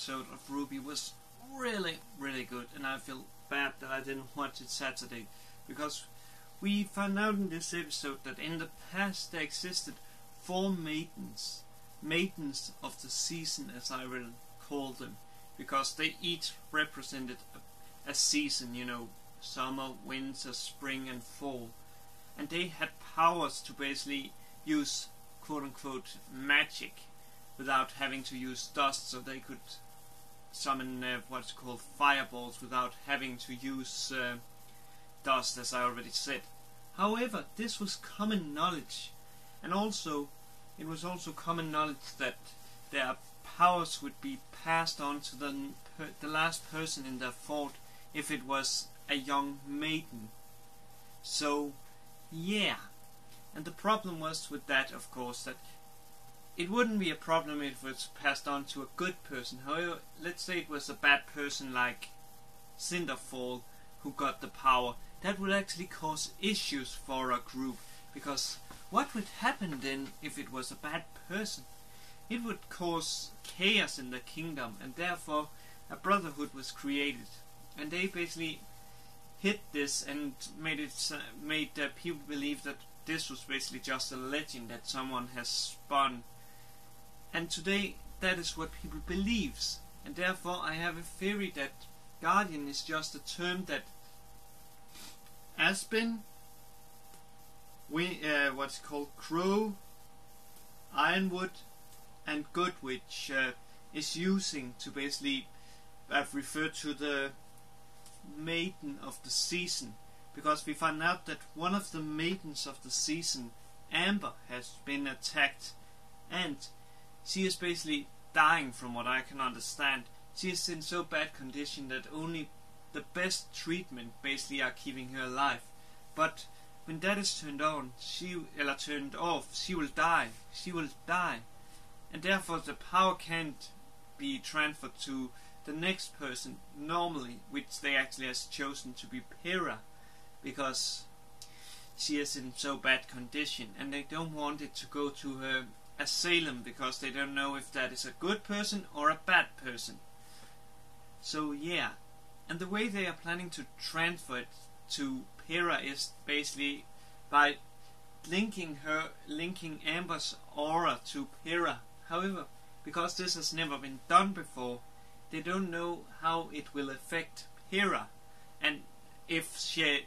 episode of RWBY was really, really good, and I feel bad that I didn't watch it Saturday because we found out in this episode that in the past there existed four maidens, maidens of the season, as I will call them, because they each represented a, a season, you know, summer, winter, spring, and fall, and they had powers to basically use quote unquote magic without having to use dust, so they could summon uh, what's called fireballs without having to use uh, dust, as I already said. However, this was common knowledge, and also it was also common knowledge that their powers would be passed on to the the last person in their fort if it was a young maiden. So, yeah. And the problem was with that, of course, that it wouldn't be a problem if it was passed on to a good person. However, let's say it was a bad person like Cinder Fall who got the power. That would actually cause issues for a group because what would happen then if it was a bad person? It would cause chaos in the kingdom and therefore a brotherhood was created. And they basically hid this and made it uh, made uh, people believe that this was basically just a legend that someone has spun. And today that is what people believes. And therefore I have a theory that guardian is just a term that Ozpin, we, uh, what's called Qrow, Ironwood, and Goodwitch uh, is using to basically uh, refer to the maiden of the season because we find out that one of the maidens of the season, Amber, has been attacked and she is basically dying from what I can understand. She is in so bad condition that only the best treatment basically are keeping her alive. But when that is turned on, she or turned off, she will die. She will die. And therefore the power can't be transferred to the next person normally, which they actually has chosen to be Pyrrha, because she is in so bad condition, and they don't want it to go to her assailant because they don't know if that is a good person or a bad person. So yeah, and the way they are planning to transfer it to Pyrrha is basically by linking her, linking Amber's aura to Pyrrha. However, because this has never been done before, they don't know how it will affect Pyrrha. And if she,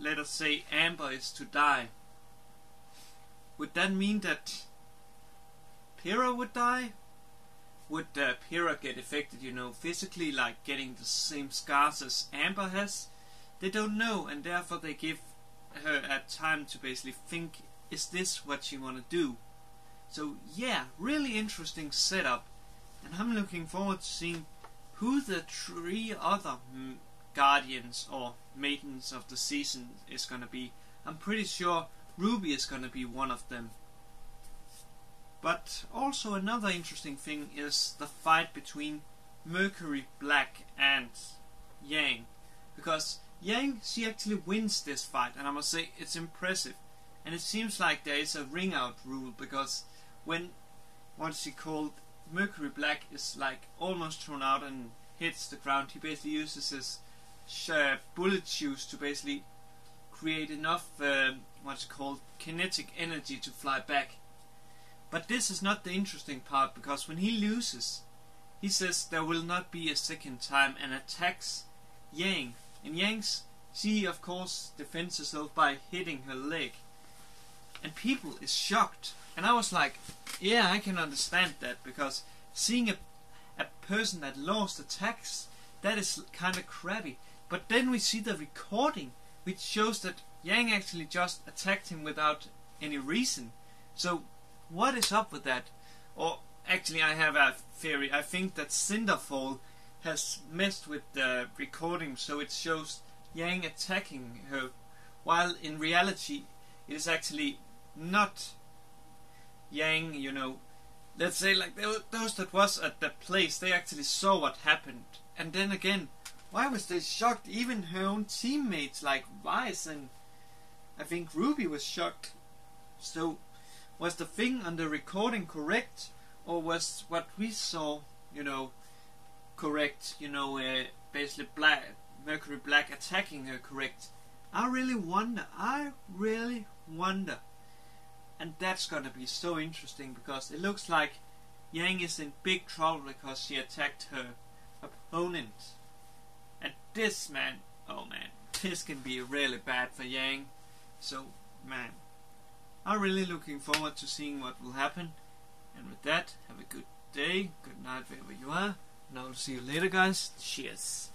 let us say, Amber is to die, would that mean that Pyrrha would die? Would uh, Pyrrha get affected, you know, physically, like getting the same scars as Amber has? They don't know, and therefore they give her a time to basically think, is this what she want to do? So yeah, really interesting setup, and I'm looking forward to seeing who the three other guardians or maidens of the season is going to be. I'm pretty sure Ruby is going to be one of them. But also another interesting thing is the fight between Mercury Black and Yang. Because Yang, she actually wins this fight, and I must say it's impressive. And it seems like there is a ring out rule because when what's he called Mercury Black is like almost thrown out and hits the ground, he basically uses his bullet shoes to basically create enough uh, what's called kinetic energy to fly back. But this is not the interesting part because when he loses, he says there will not be a second time and attacks Yang. And Yang's she of course defends herself by hitting her leg. And people is shocked. And I was like, yeah, I can understand that because seeing a a person that lost attacks, that is kind of crappy. But then we see the recording, which shows that Yang actually just attacked him without any reason. So, what is up with that? Or, actually, I have a theory. I think that Cinder Fall has messed with the recording so it shows Yang attacking her, while in reality, it is actually not Yang, you know, let's say like those that was at the place, they actually saw what happened. And then again, why was they shocked? Even her own teammates like Weiss and I think Ruby was shocked. So was the thing on the recording correct or was what we saw, you know, correct, you know, uh, basically black Mercury Black attacking her correct. I really wonder. I really wonder. And that's gonna be so interesting because it looks like Yang is in big trouble because she attacked her opponent. And this man, oh man, this can be really bad for Yang. So, man, I'm really looking forward to seeing what will happen. And with that, have a good day, good night wherever you are, and I will see you later, guys. Cheers.